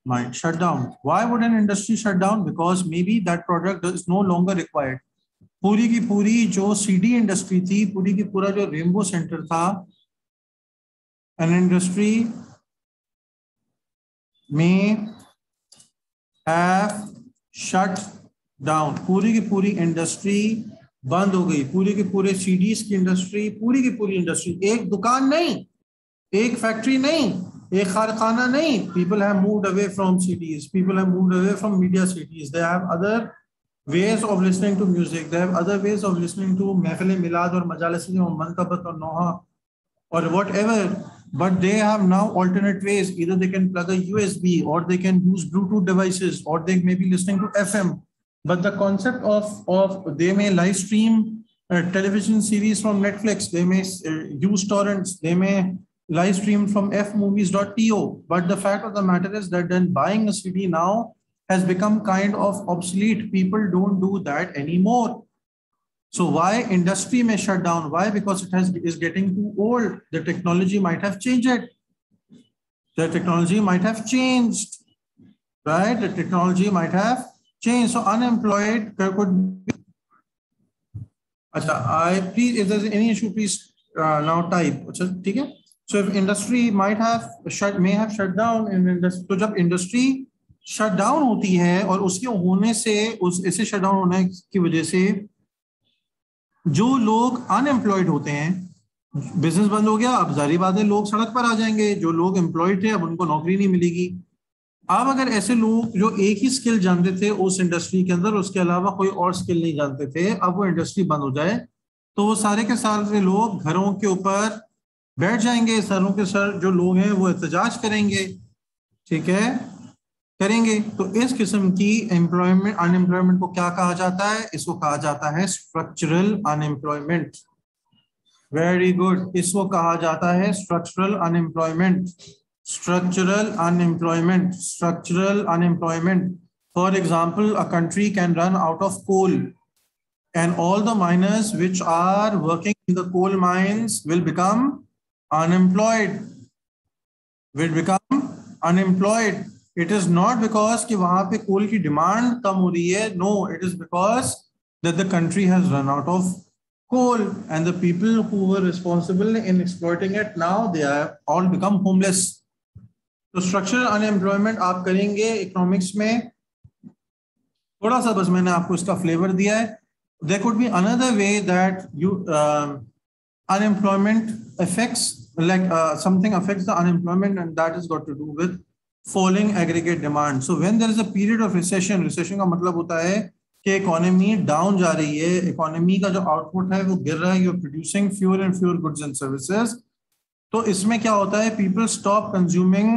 might shut down why would an industry shut down because may be that product is no longer required पूरी की पूरी जो सीडी इंडस्ट्री थी, पूरी की पूरा जो रेनबो सेंटर था एन इंडस्ट्री में हैव शट डाउन पूरी की पूरी इंडस्ट्री बंद हो गई। पूरी की पूरे सीडीज की इंडस्ट्री पूरी की पूरी इंडस्ट्री एक दुकान नहीं, एक फैक्ट्री नहीं, एक कारखाना नहीं। People have moved away from cities people have moved away from media cities they have other ways of listening to music. They have other ways of listening to Mehfil Milad or Majalis or Mantabat or Noha or whatever. But they have now alternate ways. Either they can plug a USB or they can use Bluetooth devices or they may be listening to FM. But the concept of, of they may live stream a television series from Netflix, they may uh, use torrents, they may live stream from fmovies.to. But the fact of the matter is that then buying a CD now has become kind of obsolete. People don't do that anymore. So why industry may shut down? Why? Because it has is getting too old. The technology might have changed it. The technology might have changed, right? The technology might have changed. So unemployed could be. I please, if there's any issue, please uh, now type. Okay? So if industry might have shut, may have shut down in industry. So industry shut down होती है और उसके होने से, उस ऐसे shut down होने की वजह से जो लोग अनएम्प्लॉयड होते हैं बिज़नेस बंद हो गया, अब जारी बात है लोग सड़क पर आ जाएँगे, जो लोग एम्प्लॉयड थे, अब उनको नौकरी नहीं मिलेगी। अब अगर ऐसे लोग जो एक ही स्किल जानते थे उस इंडस्ट्री के अंदर, उसके अलावा कोई और स्किल नहीं जानते थे, अब वो इंडस्ट्री बंद हो जाए तो वो सारे के सारे लोग घरों के ऊपर बैठ जाएँगे, सरों के सर जो लोग हैं वो एहतजाज करेंगे। ठीक है? करेंगे तो इस किस्म की एम्प्लॉयमेंट अनएम्प्लॉयमेंट को क्या कहा जाता है? इसको कहा जाता है स्ट्रक्चरल अनएम्प्लॉयमेंट वेरी गुड इसको कहा जाता है structural unemployment structural unemployment structural unemployment for example a country can run out of coal and all the miners which are working in the coal mines will become unemployed will become unemployed it is not because कि वहाँ पे coal की demand कम हो रही है. No it is because that the country has run out of coal and the people who were responsible in exploiting it now they are all become homeless तो structural unemployment आप करेंगे economics में. थोड़ा सा बस मैंने आपको इसका फ्लेवर दिया है. There could be another way that you unemployment affects like something affects the unemployment and that is got to do with do aggregate demand so demand. So is a period of recession recession का मतलब होता है कि economy down जा रही है। Economy का जो आउटपुट है वो गिर रहा है। You producing fewer and fewer goods and services तो इसमें क्या होता है? पीपल स्टॉप कंज्यूमिंग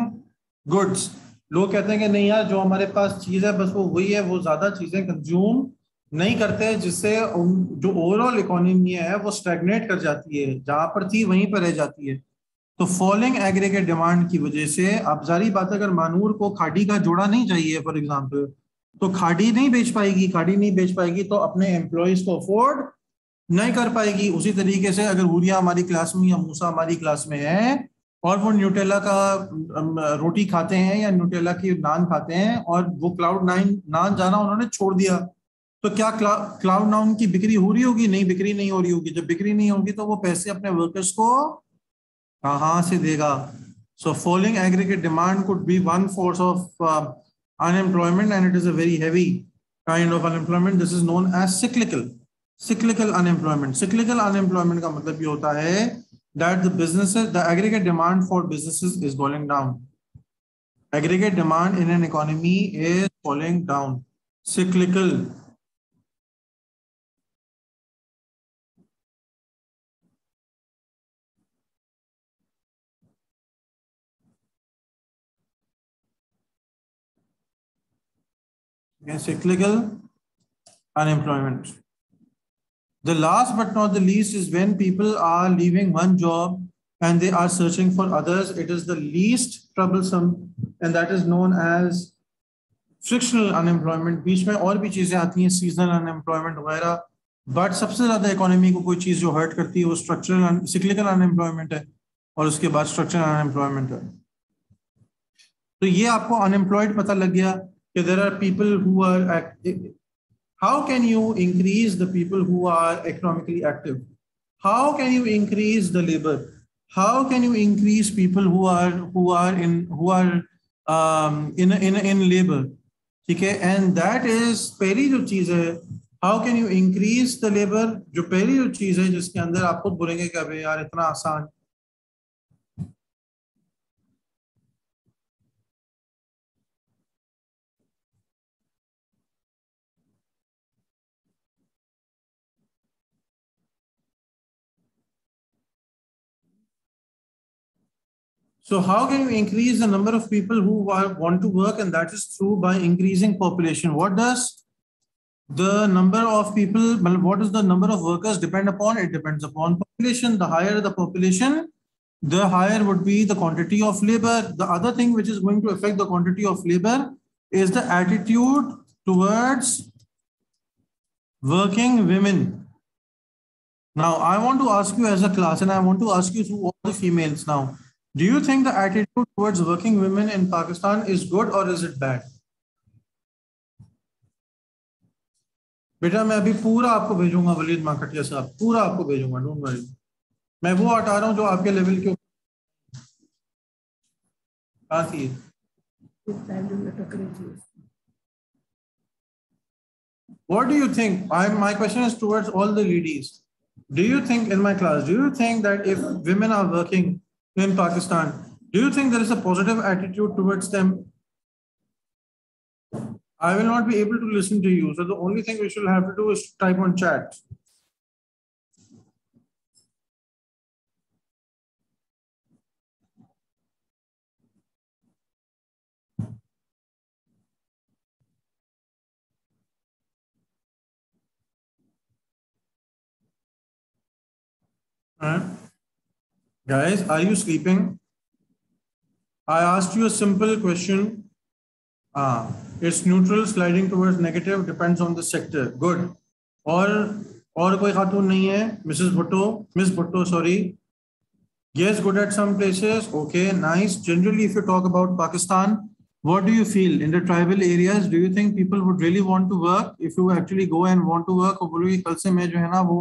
गुड्स लोग कहते हैं कि नहीं यार, जो हमारे पास चीज़ है, बस वो वही है। वो ज़्यादा चीज़ें कंज्यूम नहीं करते, जिससे जो ओवरऑल इकोनॉमी है, वो स्टेगनेट कर जाती है। जहाँ पर थी, वहीं पर रह जाती है। तो फॉलिंग एग्रीगेट डिमांड की वजह से अब जारी बात अगर मानूर को खाड़ी का जोड़ा नहीं चाहिए फॉर एग्ज़ाम्पल तो खाड़ी नहीं बेच पाएगी खाड़ी नहीं बेच पाएगी तो अपने एम्प्लॉयज़ को अफोर्ड नहीं कर पाएगी। उसी तरीके से अगर हुरिया हमारी क्लास में या मूसा हमारी क्लास में है और वो न्यूटेला का रोटी खाते हैं या न्यूटेला की नान खाते हैं और वो क्लाउड नाइन नान जाना उन्होंने छोड़ दिया तो क्या क्ला, क्लाउड नाउन की बिक्री हो रही होगी? नहीं बिक्री नहीं हो रही होगी। जब बिक्री नहीं होगी तो वो पैसे अपने वर्कर्स को कहाँ से देगा? So following aggregate demand could be one force of unemployment and it is a very heavy kind of unemployment this is known as cyclical cyclical unemployment cyclical unemployment का मतलब ये होता है that the business the aggregate demand for business is going down aggregate demand in an economy is following down cyclical cyclical unemployment. The last but not the least is when people are leaving one job and they are searching for others. It is the least troublesome and that is known as frictional unemployment. बीच में और भी चीज़ें आती हैं seasonal unemployment वगैरह but सबसे ज़्यादा इकोनॉमी को कोई चीज़ जो हर्ट करती है वो स्ट्रक्चरल सिक्लिकल अनएम्प्लॉयमेंट है और उसके बाद स्ट्रक्चरल अनएम्प्लॉयमेंट है तो ये आपको अनएम्प्लॉयड पता लग गया Okay, there are people who are how can you increase the people who are economically active how can you increase the labor how can you increase people who are who are in who are um, in in in labor okay and that is पहली जो चीज है how can you increase the labor जो पहली जो चीज है जिसके अंदर आप खुद बोलेंगे कि अबे यार इतना आसान So how can you increase the number of people who want to work? And that is through by increasing population. What does the number of people, what does the number of workers depend upon? It depends upon population. The higher the population, the higher would be the quantity of labor. The other thing which is going to affect the quantity of labor is the attitude towards working women. Now, I want to ask you as a class, and I want to ask you through all the females now. Do you think the attitude towards working women in Pakistan is good or is it bad? बेटा मैं अभी पूरा आपको भेजूंगा वलीद माकटिया साहब पूरा आपको भेजूंगा डोंट वरी मैं वो हटा रहा हूँ जो आपके लेवल के कहा थी What do you think? I, my question is towards all the ladies. Do you think in my class, do you think that if women are working in Pakistan. Do you think there is a positive attitude towards them? I will not be able to listen to you. So the only thing we should have to do is type on chat. All right. Guys, are you sleeping? I asked you a simple question. Ah, it's neutral, sliding towards negative, depends on the sector. Good. और और कोई खातून नहीं है Mrs Bhutto Miss Bhutto sorry yes good at some places okay nice generally if you talk about pakistan what do you feel in the tribal areas do you think people would really want to work if you actually go and want to work और बोलोगे कल से मैं जो है ना वो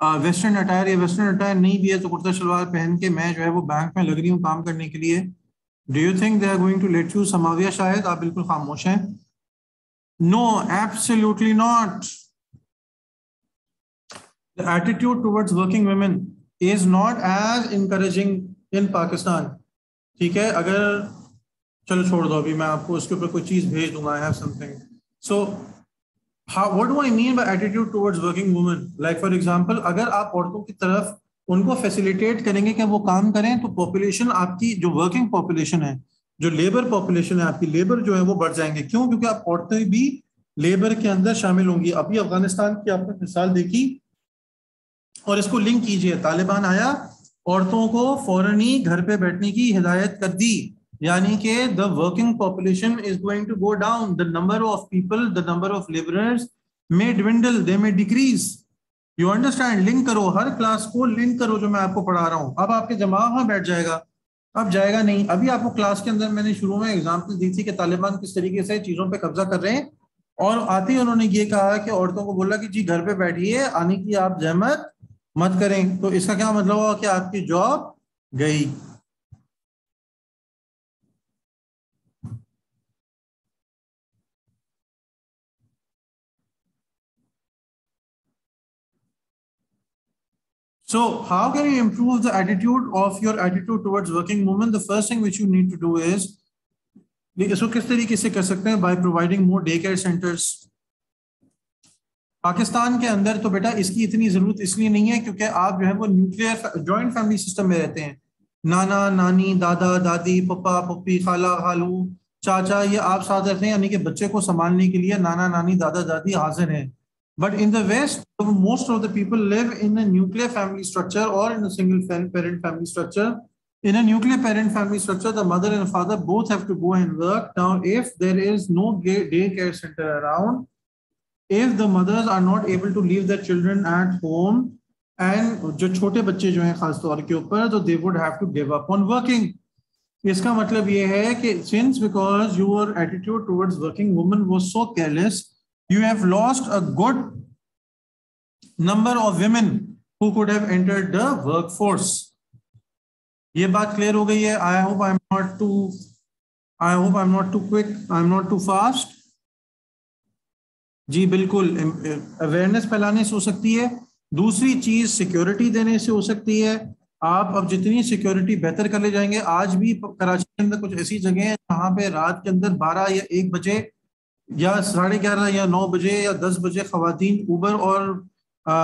western attire या वेस्टर्न अटायर नहीं भी है तो कुर्ता शलवार पहन के मैं जो है वो बैंक में लग रही हूँ काम करने के लिए। Do you think they are going to let you Samavia शायद, आप बिल्कुल खामोश हैं। No absolutely not the attitude towards working women is not as encouraging in Pakistan. ठीक है, अगर, चलो छोड़ दो अभी, मैं आपको उसके ऊपर कोई चीज़ भेज दूँगा I have something so how what do I mean by attitude towards working women? Like for example, अगर आप औरतों की तरफ़ उनको फैसिलिटेट करेंगे कि वो काम करें तो पॉपुलेशन आपकी जो वर्किंग पॉपुलेशन है जो लेबर पॉपुलेशन है आपकी लेबर जो है वो बढ़ जाएँगे। क्यों? क्योंकि आप औरतें भी लेबर के अंदर शामिल होंगी। अभी अफ़गानिस्तान की आपने मिसाल देखी और इसको लिंक कीजिए। तालिबान आया औरतों को फ़ौरन ही घर पे बैठने की हिदायत कर दी। यानी कि the working population is going to go down the number of people the number of labourers may dwindle they may decrease you understand link करो, हर क्लास को लिंक करो जो मैं आपको पढ़ा रहा हूँ। अब आपके जमा वहाँ बैठ जाएगा। अब जाएगा नहीं। अभी आपको क्लास के अंदर मैंने शुरू में एग्ज़ाम्पल दी थी कि तालिबान किस तरीके से चीज़ों पे कब्जा कर रहे हैं। और आते ही उन्होंने ये कहा कि औरतों को बोला कि जी, घर पे बैठिए, आने की आप जहमत मत करें। तो इसका क्या मतलब हुआ कि आपकी जॉब गई। So, how can you improve the attitude of your attitude towards working women? The first thing which you need to do is इसको किस तरीके से कर सकते हैं? By providing more day care centres Pakistan के अंदर तो बेटा इसकी इतनी ज़रूरत इसलिए नहीं है क्योंकि आप जो है वो न्यूक्लियर जॉइंट फैमिली सिस्टम में रहते हैं। नाना, नानी, दादा, दादी, पप्पा, पप्पी, खाला, खालू, चाचा, ये आप साथ रहते हैं, यानी कि बच्चे को संभालने के लिए नाना, नानी, दादा, दादी हाजिर हैं। But in the West, most of the people live in a nuclear family structure or in a single parent family structure. In a nuclear parent family structure, the mother and father both have to go and work. Now, if there is no day care center around, if the mothers are not able to leave their children at home, and जो छोटे बच्चे जो हैं खास तौर के ऊपर तो they would have to give up on working इसका मतलब ये है कि since because your attitude towards working woman was so careless you have lost a good number of women who could have entered the workforce. ये बात clear हो गई है. I hope I am not too I hope I am not too quick I am not too fast जी, बिल्कुल. Awareness फैलाने से हो सकती है. दूसरी चीज़ सिक्योरिटी देने से हो सकती है. आप अब जितनी सिक्योरिटी बेहतर कर ले जाएँगे. आज भी कराची के अंदर कुछ ऐसी जगह है जहाँ पे रात के अंदर 12 या एक बजे या साढ़े ग्यारह या नौ बजे या दस बजे खातन ऊबर और आ,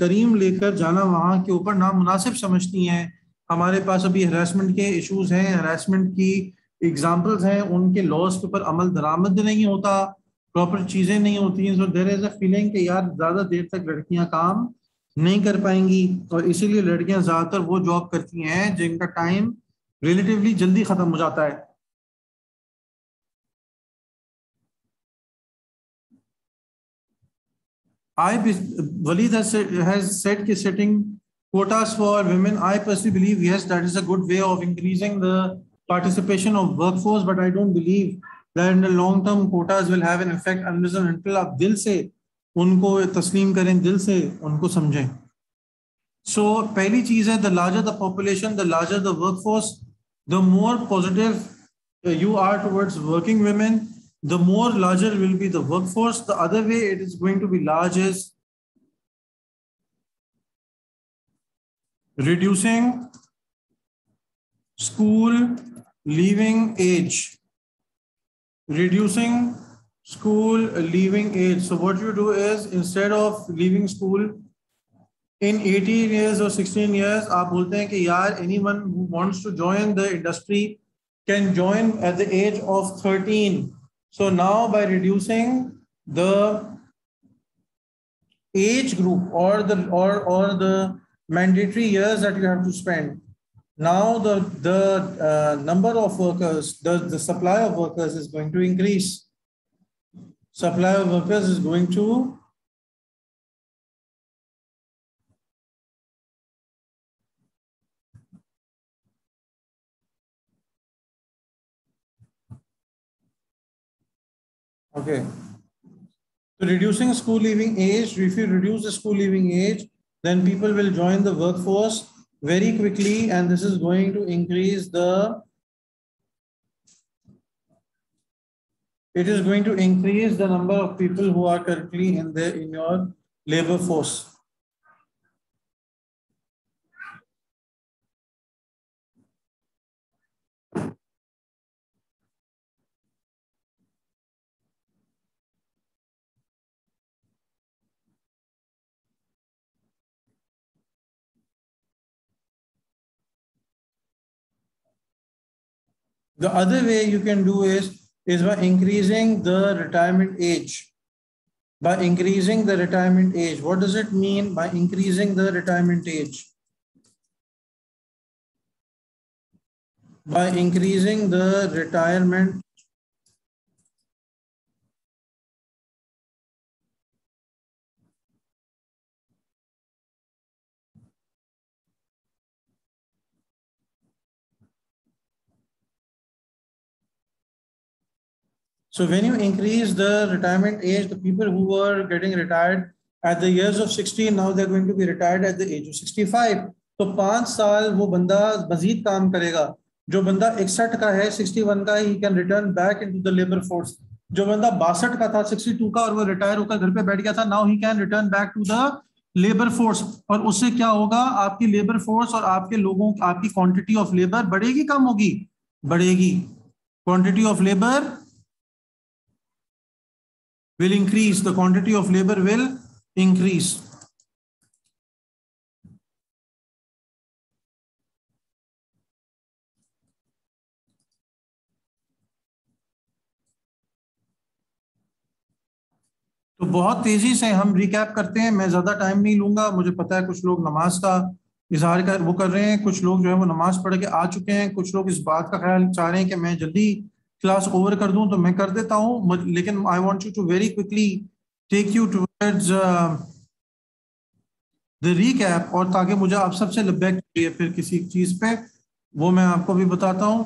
करीम लेकर जाना वहाँ के ऊपर नामुनासिब समझती हैं। हमारे पास अभी हरासमेंट के इश्यूज़ हैं हरासमेंट की एग्जाम्पल्स हैं उनके लॉस के ऊपर अमल दरामद नहीं होता प्रॉपर चीज़ें नहीं होती हैं। So there is a feeling कि यार ज़्यादा देर तक लड़कियाँ काम नहीं कर पाएँगी और इसीलिए लड़कियाँ ज़्यादातर वो जॉब करती हैं जिनका टाइम रिलेटिवली जल्दी ख़त्म हो जाता है। I Walid has said, has said कि setting quotas for women. I personally believe yes, that is a good way of increasing the participation of workforce. But I don't believe that in the long term quotas will have an effect unless and until आप दिल से उनको तस्लीम करें दिल से उनको समझें So पहली चीज है the larger the population, the larger the workforce, the more positive you are towards working women, the more larger will be the workforce. The other way it is going to be large is reducing school leaving age. Reducing school leaving age. So what you do is instead of leaving school in 18 years or 16 years, आप बोलते हैं कि यार anyone who wants to join the industry can join at the age of 13 so now by reducing the age group or the or or the mandatory years that you have to spend, now the the uh, number of workers the, the supply of workers is going to increase. Supply of workers is going to okay. So reducing school leaving age if you reduce the school leaving age then people will join the workforce very quickly and this is going to increase the it is going to increase the number of people who are currently in the in your labor force The other way you can do is, is by increasing the retirement age. By increasing the retirement age. What does it mean by increasing the retirement age? By increasing the retirement So when you increase the retirement age, the people who were getting retired at the years of 16, now they're going to be retired at the age of 65. तो पाँच साल वो बंदा मजीद काम करेगा। जो बंदा इकसठ का है 61 का he can return back into the labour force जो बंदा बासठ का था 62 का और वो रिटायर होकर घर पे बैठ गया था now he can return back to the labour force और उससे क्या होगा? आपकी लेबर फोर्स और आपके लोगों आपकी क्वांटिटी ऑफ़ लेबर बढ़ेगी कम होगी? बढ़ेगी। Quantity of labour will increase, the quantity of labor will increase. तो बहुत तेज़ी से हम रिकैप करते हैं। मैं ज़्यादा टाइम नहीं लूँगा। मुझे पता है कुछ लोग नमाज़ का इजहार कर वो कर रहे हैं। कुछ लोग जो है वो नमाज़ पढ़ के आ चुके हैं। कुछ लोग इस बात का ख्याल चाह रहे हैं कि मैं जल्दी क्लास ओवर कर दूँ तो मैं कर देता हूँ लेकिन I want you to very quickly take you towards the recap और ताकि मुझे आप सबसे लबैक फिर किसी चीज़ पे, वो मैं आपको भी बताता हूँ।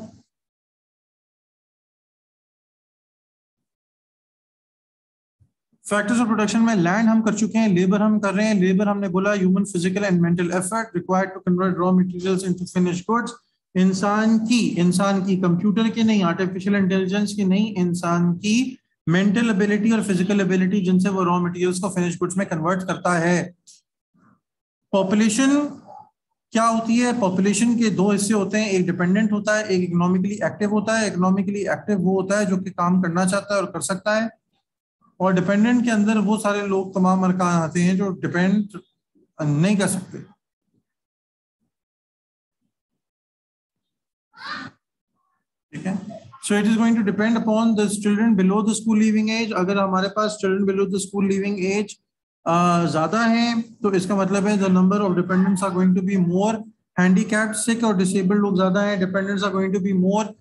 फैक्टर्स ऑफ़ प्रोडक्शन में लैंड हम कर चुके हैं लेबर हम कर रहे हैं। लेबर हमने बोला human physical and mental effort required to convert raw materials into finish goods इंसान की इंसान की कंप्यूटर की नहीं आर्टिफिशियल इंटेलिजेंस की नहीं, इंसान की मेंटल एबिलिटी और फ़िज़िकल एबिलिटी जिनसे वो रॉ मटेरियल्स को फिनिश गुड्स में कन्वर्ट करता है। पॉपुलेशन क्या होती है? पॉपुलेशन के दो हिस्से होते हैं, एक डिपेंडेंट होता है, एक इकोनॉमिकली एक्टिव होता है। इकोनॉमिकली एक्टिव वो होता है जो कि काम करना चाहता है और कर सकता है। और डिपेंडेंट के अंदर वो सारे लोग तमाम अरकान आते हैं जो डिपेंड नहीं कर सकते। ठीक है? So it is going to depend upon the children below the school living age अगर हमारे पास children below the school living age ज़्यादा है तो इसका मतलब है the number of dependents are going to be more handicapped sick और disabled लोग ज़्यादा हैं dependents are going to be more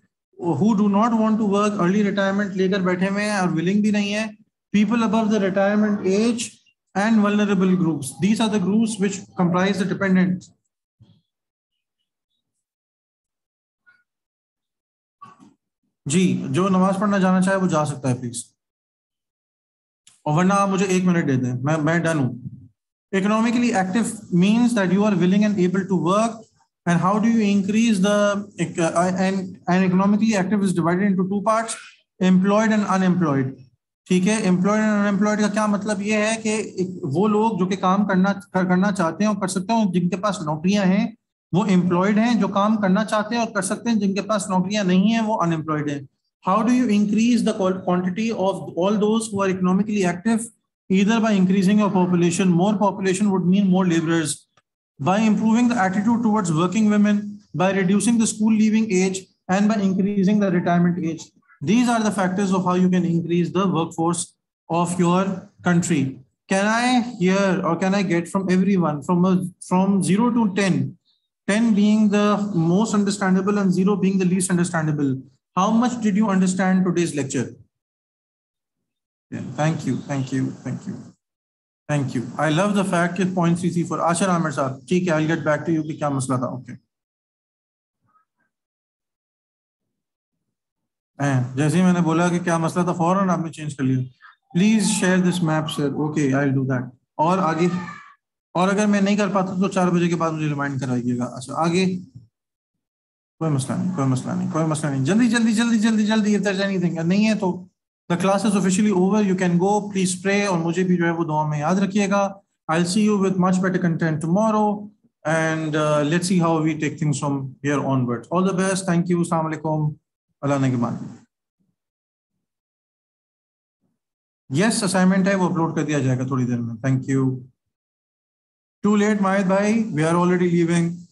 who do not want to work early retirement लेकर बैठे हुए हैं और विलिंग भी नहीं है. People above the retirement age and vulnerable groups. These are the groups which comprise the dependents. जी जो नमाज़ पढ़ना जाना चाहे वो जा सकता है प्लीज़ और वरना आप मुझे एक मिनट दे दें मैं मैं डन हूँ. Economically active means that you are willing and able to work do you increase the uh, and and economically active is divided into two parts employed and unemployed. ठीक है? एम्प्लॉयड एंड अनएम्प्लॉयड का क्या मतलब ये है कि वो लोग जो कि काम करना करना चाहते हैं और कर सकते हैं जिनके पास नौकरियाँ हैं वो एम्प्लॉयड हैं जो काम करना चाहते हैं और कर सकते हैं, जिनके पास नौकरियाँ नहीं है, वो अनएम्प्लॉयड है। How do you increase the quantity of all those are economically active either by increasing your population more population would mean more labour by improving the attitude towards working women by reducing the school leaving age and by increasing the retirement age these are the factors of how you can increase the workforce of your country can I hear और can I get from every one from from zero to ten 10 being the most understandable and 0 being the least understandable. How much did you understand today's lecture? Yeah, thank you, thank you, thank you. Thank you. I love the fact that point CC for Ashar Ahmed sir. ठीक I'll get back to you कि क्या मसला था. Okay. जैसे ही मैंने बोला कि क्या मसला था फौरन आपने चेंज कर लिया please share this map sir okay I do that और आगे और अगर मैं नहीं कर पाता तो चार बजे के बाद मुझे रिमाइंड कराइएगा अच्छा आगे कोई मसला नहीं कोई मसला नहीं कोई मसला नहीं जल्दी जल्दी जल्दी जल्दी जल्दी इफ़ देंगे नहीं है तो the class is officially over you can go please pray और मुझे भी जो है वो दुआ में याद रखिएगा I will see you with much better content tomorrow and uh, let's see how we take things from here onwards. All the best. Thank you. Assalamu alaikum. Allah Nagman. Yes, assignment है वो upload कर दिया जाएगा थोड़ी देर में. Thank you. Too late, Mahid bhai. We are already leaving.